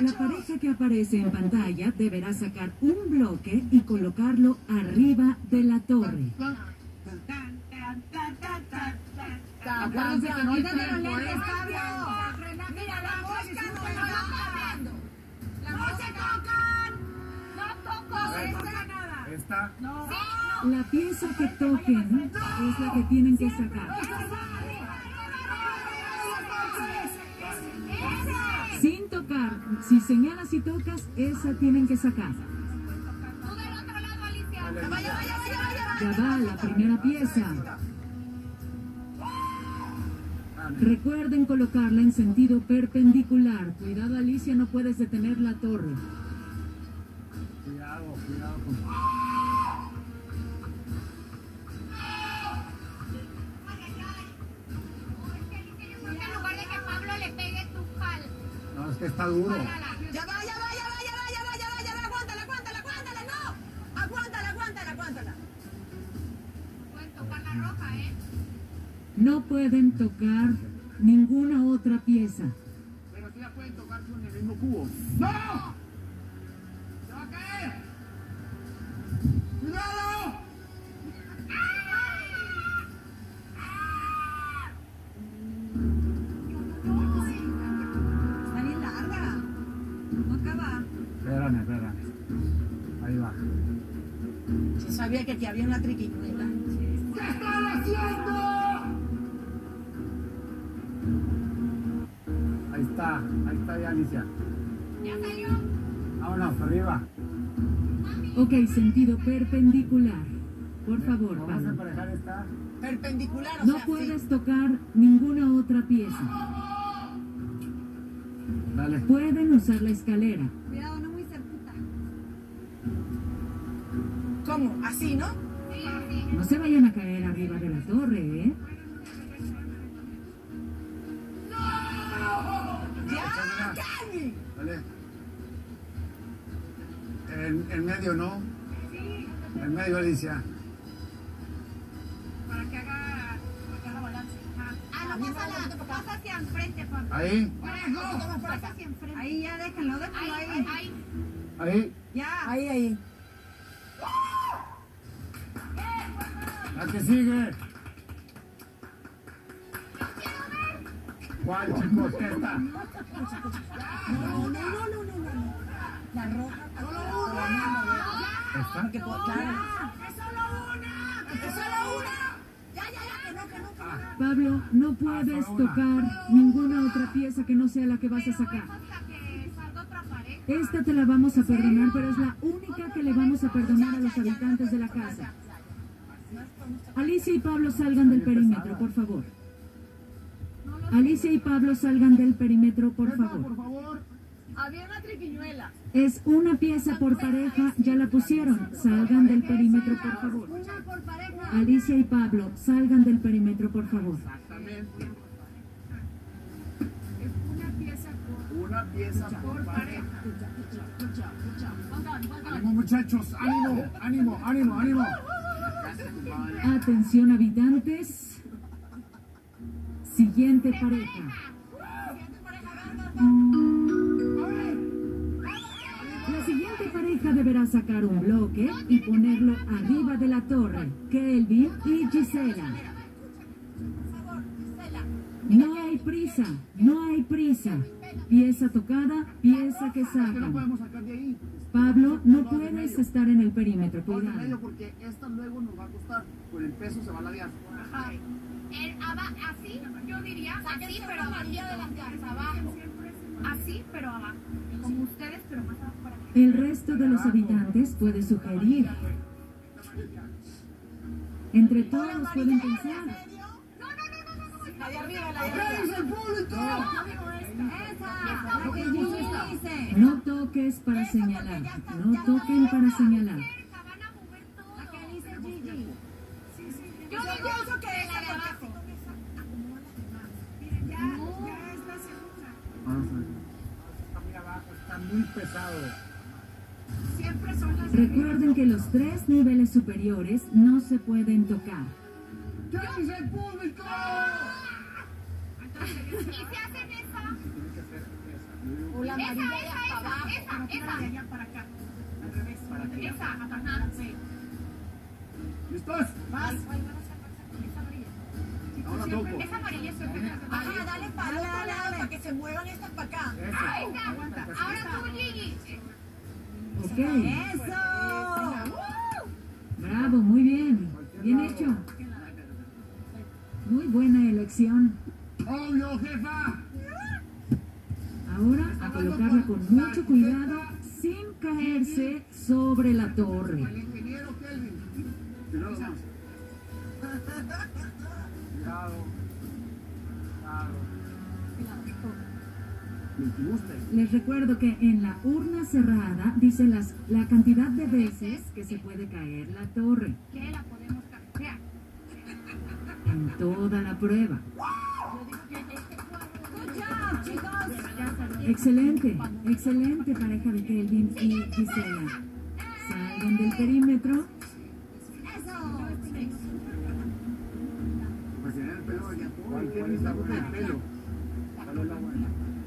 La pareja que aparece en pantalla deberá sacar un bloque y colocarlo arriba de la torre. Acuérdense que no hay tiempo, ¿eh? Mira, la mosca no está viendo. La mosca tocan. No toco. No toca nada. Esta. No. La pieza que toquen es la que tienen que sacar. Sin tocar, si señalas y tocas, esa tienen que sacar. Ya va la primera pieza. Recuerden colocarla en sentido perpendicular. Cuidado Alicia, no puedes detener la torre. Cuidado, cuidado con. Que está duro. Ya va, ya va, ya va, ya va, ya va, ya va, ya va, ya va. Aguántala, aguántala, aguántala, no. Aguántala, aguántala, aguántala. Pueden tocar la roja, ¿eh? No pueden tocar ninguna otra pieza. Pero sí la pueden tocar con el mismo cubo. ¡No! ¡Se va a caer! ¡Cuidado! Sabía que aquí había una triquiñuela. ¿Qué están haciendo? Ahí está, ahí está ya Alicia. Ya salió. Vámonos, arriba. Ok, sentido perpendicular. Por favor, Vamos a emparejar esta. Perpendicular, o No sea, sí. puedes tocar ninguna otra pieza. Dale. Pueden usar la escalera. Cuidado, ¿Cómo? Así, ¿no? No se vayan a caer arriba de la torre, ¿eh? ¡Ya, Cami! Dale. En, en medio, ¿no? En medio, Alicia. Para que haga, para que haga balance. Ah, no, pásala. Pasa hacia enfrente, Pablo. Ahí, Pasa hacia enfrente. Ahí ya déjenlo, déjenlo ahí. Ahí. ahí. Ya. Ahí, ahí. La que sigue. ¿Cuál, chicos? ¿Qué está? No, no, no, no, no, no. La roja. ¿Esta? Que puedo- claro. ¡Es solo una! ¡Es solo una! Ya, ya, ya, que no, que no, que no. Pablo, no puedes tocar ninguna otra pieza que no sea la que vas a sacar. Esta te la vamos a perdonar, pero es la única que le vamos a perdonar a los habitantes de la casa. Alicia y Pablo salgan del perímetro, por favor. Alicia y Pablo salgan del perímetro, por favor. Por favor. Había una triquiñuela. Es una pieza por pareja, ya la pusieron. Salgan del perímetro, por favor. Alicia y Pablo, salgan del perímetro, por favor. Exactamente. Una pieza por Una pieza por pareja. pareja. Ánimo, muchachos. Ánimo, ánimo, ánimo, ánimo. Atención habitantes. Siguiente pareja. La siguiente pareja deberá sacar un bloque y ponerlo arriba de la torre. Kelvin y Gisela. No hay prisa, no hay prisa. Pieza tocada, pieza que ¿Qué no sacan. podemos sacar de ahí? Pablo, no puedes estar en el perímetro, Por cuidado. porque esta luego nos va a costar. Con el peso se va a ladear. Así, yo diría, así, pero abajo. Así, pero abajo. Como ustedes, pero más abajo para. El resto de los habitantes puede sugerir. Entre todos pueden pensar. La de arriba, la de arriba. ¡Cállese el público! Esa, la que Gigi dice. No toques para señalar. No toquen para señalar. Cerca, van a mover todo. La que dice Gigi. Yo digo que la de abajo. Vamos a ver. Está muy abajo, está muy pesado. Siempre son las Recuerden que los tres niveles superiores no se pueden tocar. ¡Cállese el público! Y si hacen esa, O la Esa, amarilla esa, esa, abajo. esa, esa. de allá para acá. Al revés. Para que Esa, Ajá, ajá. sí. ¿Listos? Amarilla. Ahora toco. Esa amarilla es. Ajá, dale para otro lado para que se muevan estas para acá. Ahí está. Ahora tú, Gigi. Ok, ¡Eso! bravo, muy bien. Bien hecho. Muy buena elección. ¡Obvio, jefa! Ahora a colocarla con mucho cuidado sin caerse sobre la torre. El ingeniero Kelvin. Cuidado, vamos. Cuidado. Cuidado. Me gusta. Les recuerdo que en la urna cerrada dice las, la cantidad de veces que se puede caer la torre Que la podemos en toda la prueba. Excelente, excelente pareja de Kelvin y Gisela. Salgan del perímetro.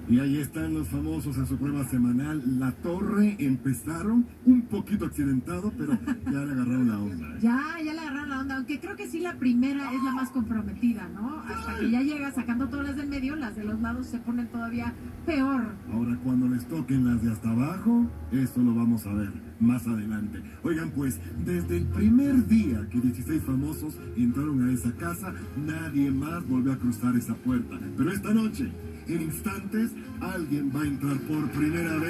Y ahí están los famosos en su prueba semanal. La torre empezaron un poquito accidentado, pero ya le agarraron la onda. Ya, ya aunque creo que sí la primera es la más comprometida, ¿no? Hasta que ya llega sacando todas las del medio, las de los lados se ponen todavía peor. Ahora cuando les toquen las de hasta abajo, eso lo vamos a ver más adelante. Oigan pues, desde el primer día que 16 famosos entraron a esa casa, nadie más volvió a cruzar esa puerta. Pero esta noche, en instantes, alguien va a entrar por primera vez.